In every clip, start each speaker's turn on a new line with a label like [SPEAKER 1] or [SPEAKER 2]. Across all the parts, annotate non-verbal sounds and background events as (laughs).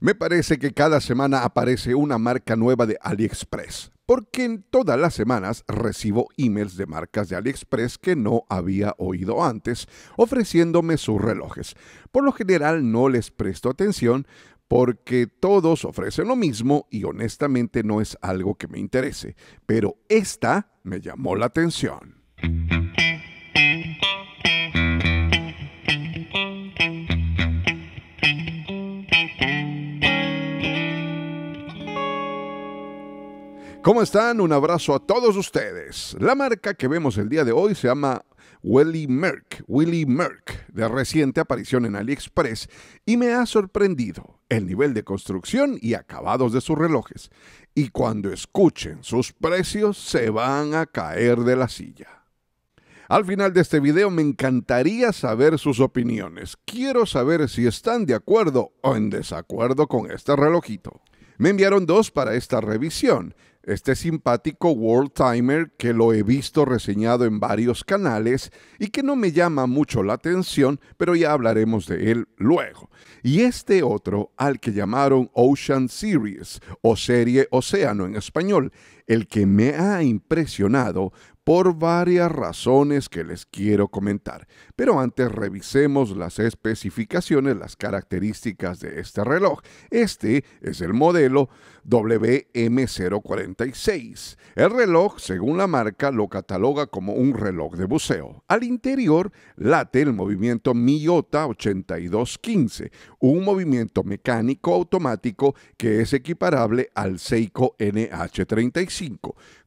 [SPEAKER 1] Me parece que cada semana aparece una marca nueva de AliExpress, porque en todas las semanas recibo emails de marcas de AliExpress que no había oído antes, ofreciéndome sus relojes. Por lo general no les presto atención porque todos ofrecen lo mismo y honestamente no es algo que me interese, pero esta me llamó la atención. ¿Cómo están? Un abrazo a todos ustedes. La marca que vemos el día de hoy se llama Willy Merck, Willy Merck, de reciente aparición en AliExpress, y me ha sorprendido el nivel de construcción y acabados de sus relojes. Y cuando escuchen sus precios, se van a caer de la silla. Al final de este video me encantaría saber sus opiniones. Quiero saber si están de acuerdo o en desacuerdo con este relojito. Me enviaron dos para esta revisión este simpático World Timer que lo he visto reseñado en varios canales y que no me llama mucho la atención, pero ya hablaremos de él luego. Y este otro al que llamaron Ocean Series o serie Océano en español, el que me ha impresionado por varias razones que les quiero comentar. Pero antes revisemos las especificaciones, las características de este reloj. Este es el modelo WM046. El reloj, según la marca, lo cataloga como un reloj de buceo. Al interior late el movimiento Miyota 8215, un movimiento mecánico automático que es equiparable al Seiko NH35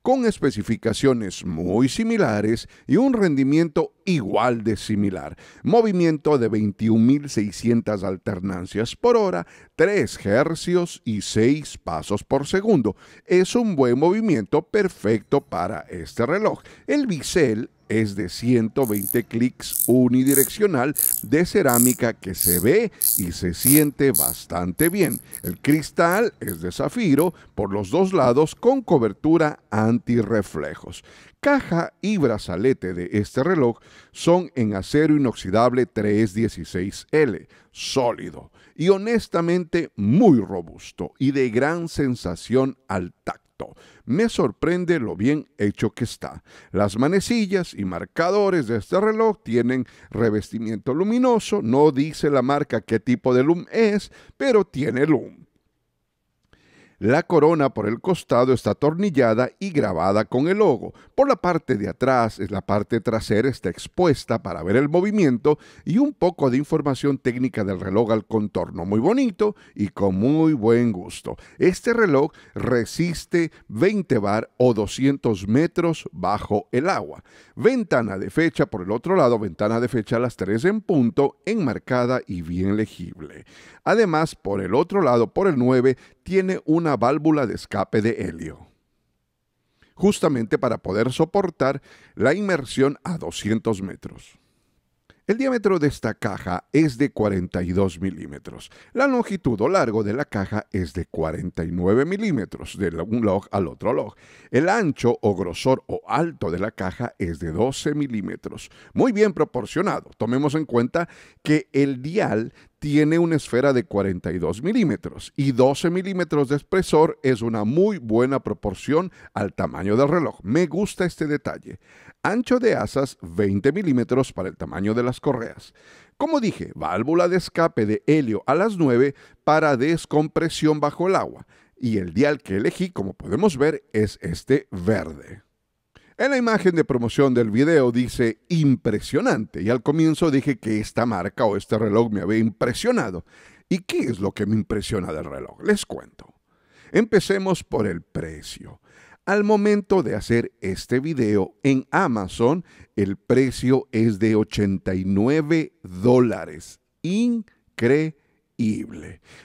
[SPEAKER 1] con especificaciones muy similares y un rendimiento igual de similar. Movimiento de 21.600 alternancias por hora, 3 hercios y 6 pasos por segundo. Es un buen movimiento perfecto para este reloj. El bisel es de 120 clics unidireccional de cerámica que se ve y se siente bastante bien. El cristal es de zafiro por los dos lados con cobertura antirreflejos. Caja y brazalete de este reloj son en acero inoxidable 316L, sólido y honestamente muy robusto y de gran sensación al tacto. Me sorprende lo bien hecho que está. Las manecillas y marcadores de este reloj tienen revestimiento luminoso, no dice la marca qué tipo de lum es, pero tiene lum. La corona por el costado está atornillada y grabada con el logo. Por la parte de atrás, la parte trasera está expuesta para ver el movimiento y un poco de información técnica del reloj al contorno. Muy bonito y con muy buen gusto. Este reloj resiste 20 bar o 200 metros bajo el agua. Ventana de fecha por el otro lado, ventana de fecha a las 3 en punto, enmarcada y bien legible. Además, por el otro lado, por el 9, tiene una válvula de escape de helio justamente para poder soportar la inmersión a 200 metros. El diámetro de esta caja es de 42 milímetros. La longitud o largo de la caja es de 49 milímetros de un log al otro log. El ancho o grosor o alto de la caja es de 12 milímetros. Muy bien proporcionado. Tomemos en cuenta que el dial tiene una esfera de 42 milímetros y 12 milímetros de espesor es una muy buena proporción al tamaño del reloj. Me gusta este detalle. Ancho de asas 20 milímetros para el tamaño de las correas. Como dije, válvula de escape de helio a las 9 para descompresión bajo el agua. Y el dial que elegí, como podemos ver, es este verde. En la imagen de promoción del video dice impresionante y al comienzo dije que esta marca o este reloj me había impresionado. ¿Y qué es lo que me impresiona del reloj? Les cuento. Empecemos por el precio. Al momento de hacer este video en Amazon, el precio es de 89 dólares. Increíble.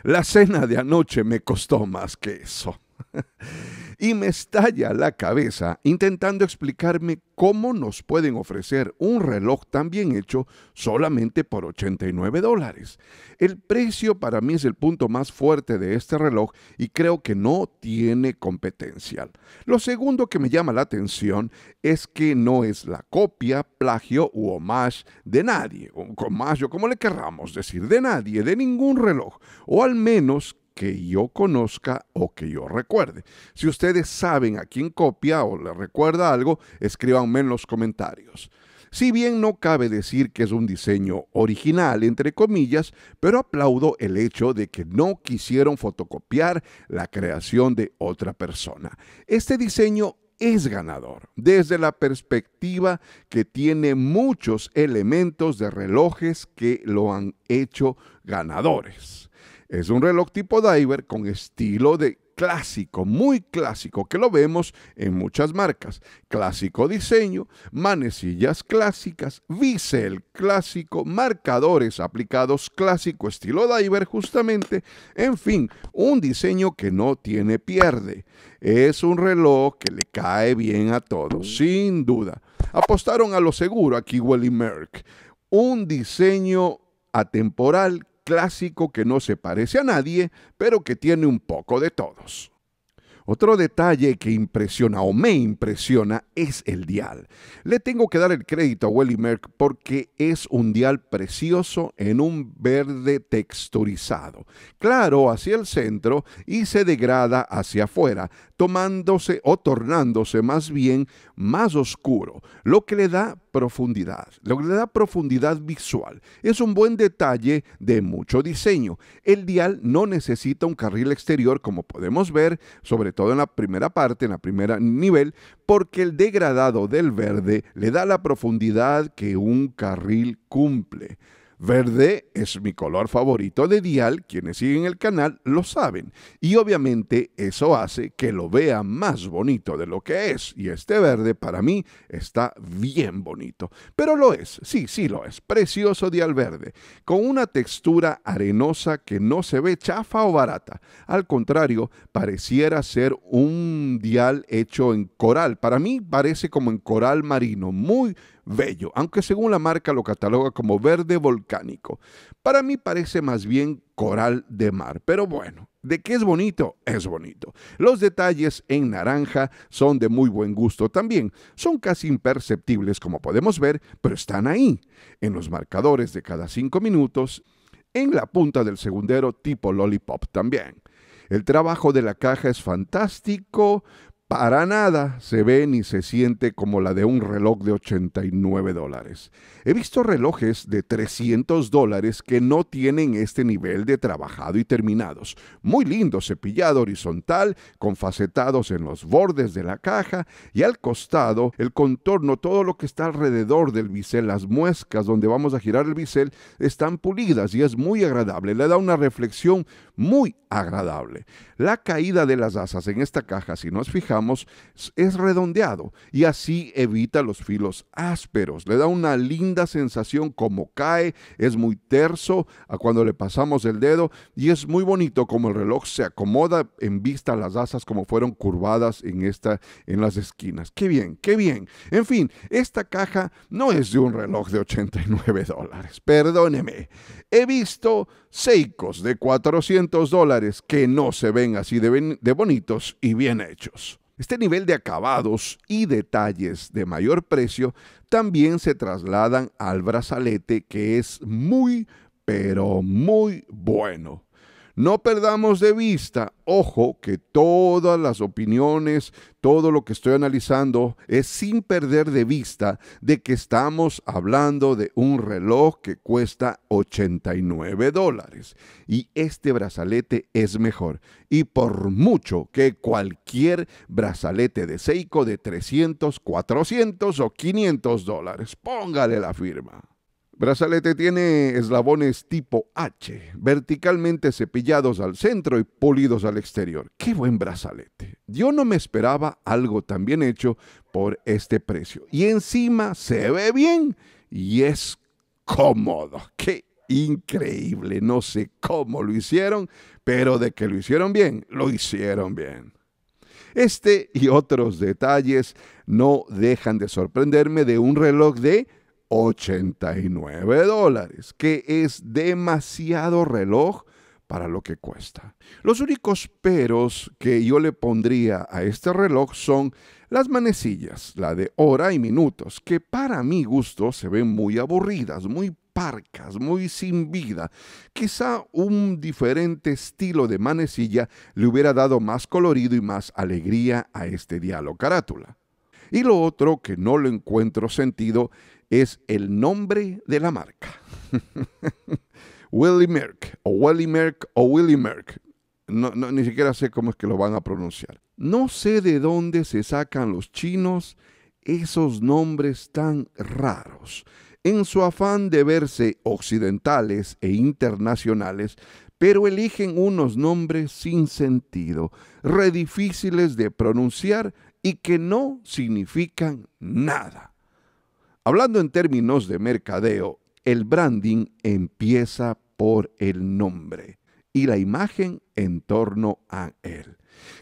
[SPEAKER 1] La cena de anoche me costó más que eso. (laughs) y me estalla la cabeza intentando explicarme cómo nos pueden ofrecer un reloj tan bien hecho solamente por 89 dólares. El precio para mí es el punto más fuerte de este reloj y creo que no tiene competencia. Lo segundo que me llama la atención es que no es la copia, plagio u homage de nadie, o homage, como le querramos decir, de nadie, de ningún reloj, o al menos que yo conozca o que yo recuerde. Si ustedes saben a quién copia o le recuerda algo, escríbanme en los comentarios. Si bien no cabe decir que es un diseño original, entre comillas, pero aplaudo el hecho de que no quisieron fotocopiar la creación de otra persona. Este diseño es ganador desde la perspectiva que tiene muchos elementos de relojes que lo han hecho ganadores. Es un reloj tipo diver con estilo de clásico, muy clásico, que lo vemos en muchas marcas. Clásico diseño, manecillas clásicas, bisel clásico, marcadores aplicados clásico, estilo diver justamente. En fin, un diseño que no tiene pierde. Es un reloj que le cae bien a todos, sin duda. Apostaron a lo seguro aquí Willy Merck. Un diseño atemporal clásico que no se parece a nadie, pero que tiene un poco de todos. Otro detalle que impresiona o me impresiona es el dial. Le tengo que dar el crédito a Welly Merck porque es un dial precioso en un verde texturizado, claro hacia el centro y se degrada hacia afuera, tomándose o tornándose más bien más oscuro, lo que le da profundidad, lo que le da profundidad visual. Es un buen detalle de mucho diseño. El dial no necesita un carril exterior como podemos ver, sobre todo en la primera parte, en la primera nivel, porque el degradado del verde le da la profundidad que un carril cumple. Verde es mi color favorito de dial, quienes siguen el canal lo saben, y obviamente eso hace que lo vea más bonito de lo que es, y este verde para mí está bien bonito, pero lo es, sí, sí lo es, precioso dial verde, con una textura arenosa que no se ve chafa o barata, al contrario, pareciera ser un dial hecho en coral, para mí parece como en coral marino, muy bello, aunque según la marca lo cataloga como verde volcánico. Para mí parece más bien coral de mar, pero bueno, de qué es bonito, es bonito. Los detalles en naranja son de muy buen gusto también. Son casi imperceptibles como podemos ver, pero están ahí, en los marcadores de cada cinco minutos, en la punta del segundero tipo lollipop también. El trabajo de la caja es fantástico, para nada se ve ni se siente como la de un reloj de 89 dólares. He visto relojes de 300 dólares que no tienen este nivel de trabajado y terminados. Muy lindo, cepillado horizontal, con facetados en los bordes de la caja y al costado el contorno, todo lo que está alrededor del bisel, las muescas donde vamos a girar el bisel, están pulidas y es muy agradable. Le da una reflexión muy agradable. La caída de las asas en esta caja, si nos fijamos, es redondeado y así evita los filos ásperos. Le da una linda sensación como cae, es muy terso a cuando le pasamos el dedo y es muy bonito como el reloj se acomoda en vista a las asas como fueron curvadas en esta en las esquinas. Qué bien, qué bien. En fin, esta caja no es de un reloj de 89 dólares. Perdóneme. He visto Seikos de 400 dólares que no se ven así de bonitos y bien hechos. Este nivel de acabados y detalles de mayor precio también se trasladan al brazalete que es muy, pero muy bueno. No perdamos de vista, ojo, que todas las opiniones, todo lo que estoy analizando es sin perder de vista de que estamos hablando de un reloj que cuesta 89 dólares. Y este brazalete es mejor. Y por mucho que cualquier brazalete de Seiko de 300, 400 o 500 dólares. Póngale la firma. Brazalete tiene eslabones tipo H, verticalmente cepillados al centro y pulidos al exterior. ¡Qué buen brazalete! Yo no me esperaba algo tan bien hecho por este precio. Y encima se ve bien y es cómodo. ¡Qué increíble! No sé cómo lo hicieron, pero de que lo hicieron bien, lo hicieron bien. Este y otros detalles no dejan de sorprenderme de un reloj de 89 dólares, que es demasiado reloj para lo que cuesta. Los únicos peros que yo le pondría a este reloj son las manecillas, la de hora y minutos, que para mi gusto se ven muy aburridas, muy parcas, muy sin vida. Quizá un diferente estilo de manecilla le hubiera dado más colorido y más alegría a este diálogo carátula. Y lo otro que no le encuentro sentido es el nombre de la marca. (laughs) Willy Merck, o Willy Merck, o Willy Merck. No, ni siquiera sé cómo es que lo van a pronunciar. No sé de dónde se sacan los chinos esos nombres tan raros. En su afán de verse occidentales e internacionales, pero eligen unos nombres sin sentido, re difíciles de pronunciar y que no significan nada. Hablando en términos de mercadeo, el branding empieza por el nombre y la imagen en torno a él.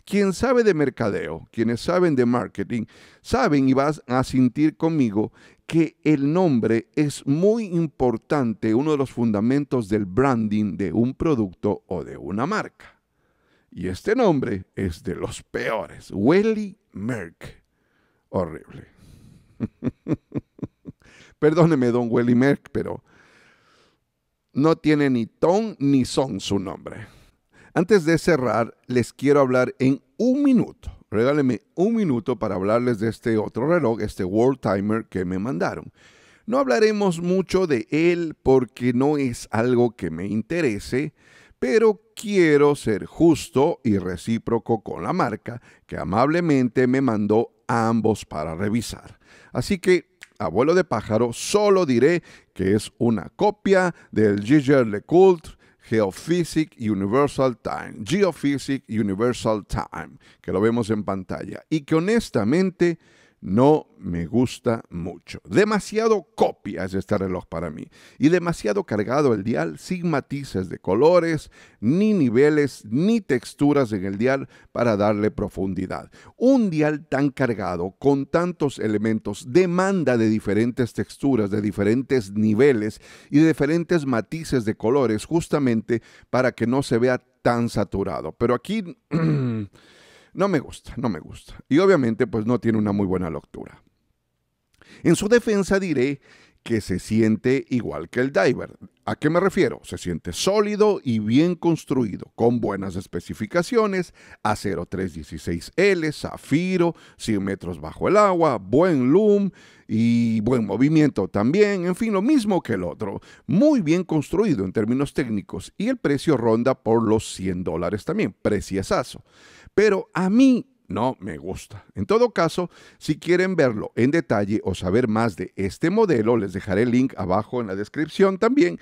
[SPEAKER 1] Quien sabe de mercadeo, quienes saben de marketing, saben y vas a sentir conmigo que el nombre es muy importante, uno de los fundamentos del branding de un producto o de una marca. Y este nombre es de los peores, Welly Merck. Horrible. (laughs) Perdóneme, don Welly Merck, pero no tiene ni ton ni son su nombre. Antes de cerrar, les quiero hablar en un minuto. Regáleme un minuto para hablarles de este otro reloj, este World Timer que me mandaron. No hablaremos mucho de él porque no es algo que me interese, pero quiero ser justo y recíproco con la marca que amablemente me mandó ambos para revisar. Así que, abuelo de pájaro, solo diré que es una copia del Giger LeCoultre Geophysic Universal Time, Geophysic Universal Time, que lo vemos en pantalla, y que honestamente no me gusta mucho. Demasiado copia es este reloj para mí y demasiado cargado el dial sin matices de colores, ni niveles, ni texturas en el dial para darle profundidad. Un dial tan cargado con tantos elementos demanda de diferentes texturas, de diferentes niveles y de diferentes matices de colores justamente para que no se vea tan saturado. Pero aquí... (clears throat) No me gusta, no me gusta. Y obviamente pues no tiene una muy buena lectura. En su defensa diré que se siente igual que el diver. ¿A qué me refiero? Se siente sólido y bien construido, con buenas especificaciones, acero 316L, zafiro, 100 metros bajo el agua, buen loom y buen movimiento también, en fin, lo mismo que el otro. Muy bien construido en términos técnicos y el precio ronda por los 100 dólares también, preciosazo pero a mí no me gusta. En todo caso, si quieren verlo en detalle o saber más de este modelo, les dejaré el link abajo en la descripción también.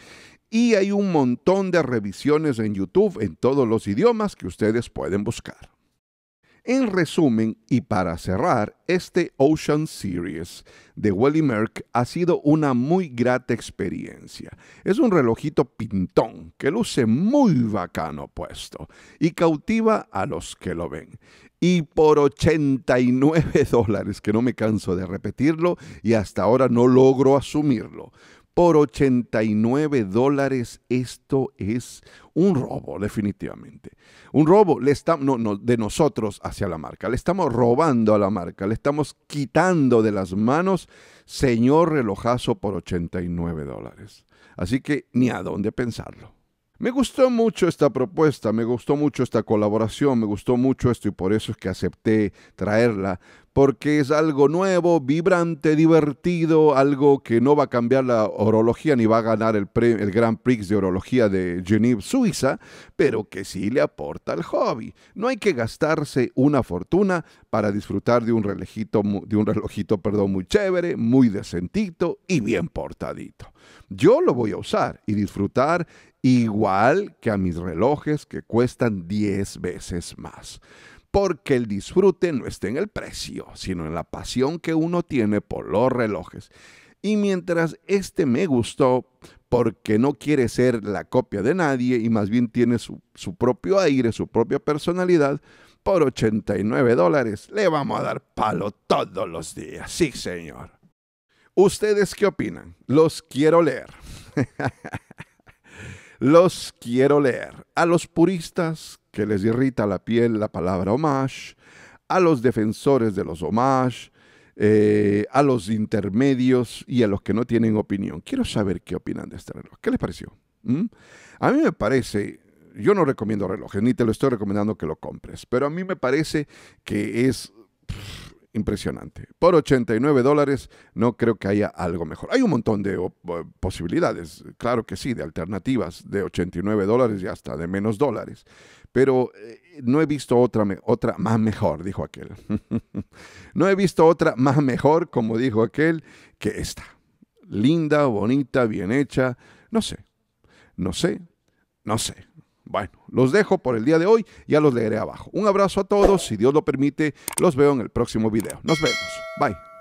[SPEAKER 1] Y hay un montón de revisiones en YouTube en todos los idiomas que ustedes pueden buscar. En resumen, y para cerrar, este Ocean Series de Wally Merck ha sido una muy grata experiencia. Es un relojito pintón que luce muy bacano puesto y cautiva a los que lo ven. Y por 89 (laughs) dólares, que no me canso de repetirlo y hasta ahora no logro asumirlo, por 89 dólares. Esto es un robo, definitivamente. Un robo le estamos, no, de nosotros hacia la marca. Le estamos robando a la marca, le estamos quitando de las manos, señor relojazo, por 89 dólares. Así que ni a dónde pensarlo. Me gustó mucho esta propuesta, me gustó mucho esta colaboración, me gustó mucho esto y por eso es que acepté traerla, porque es algo nuevo, vibrante, divertido, algo que no va a cambiar la orología ni va a ganar el, el Grand Prix de orología de Genève, Suiza, pero que sí le aporta al hobby. No hay que gastarse una fortuna para disfrutar de un relojito, de un relojito perdón, muy chévere, muy decentito y bien portadito. Yo lo voy a usar y disfrutar igual que a mis relojes que cuestan 10 veces más. Porque el disfrute no está en el precio, sino en la pasión que uno tiene por los relojes. Y mientras este me gustó, porque no quiere ser la copia de nadie y más bien tiene su, su propio aire, su propia personalidad, por 89 dólares le vamos a dar palo todos los días. Sí, señor. ¿Ustedes qué opinan? Los quiero leer. (laughs) Los quiero leer. A los puristas que les irrita la piel la palabra homage, a los defensores de los homage, eh, a los intermedios y a los que no tienen opinión. Quiero saber qué opinan de este reloj. ¿Qué les pareció? ¿Mm? A mí me parece, yo no recomiendo relojes, ni te lo estoy recomendando que lo compres, pero a mí me parece que es impresionante. Por 89 dólares no creo que haya algo mejor. Hay un montón de posibilidades, claro que sí, de alternativas de 89 dólares y hasta de menos dólares. Pero eh, no he visto otra, otra más mejor, dijo aquel. (laughs) no he visto otra más mejor, como dijo aquel, que esta. Linda, bonita, bien hecha. No sé, no sé, no sé. Bueno, los dejo por el día de hoy, ya los leeré abajo. Un abrazo a todos, si Dios lo permite, los veo en el próximo video. Nos vemos. Bye.